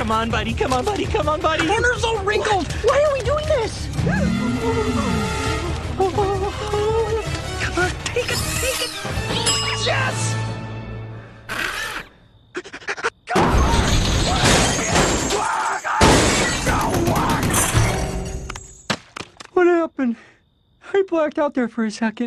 Come on, buddy. Come on, buddy. Come on, buddy. Corner's all wrinkled. Why are we doing this? Come on, take it, take it. Yes! What happened? I blacked out there for a second.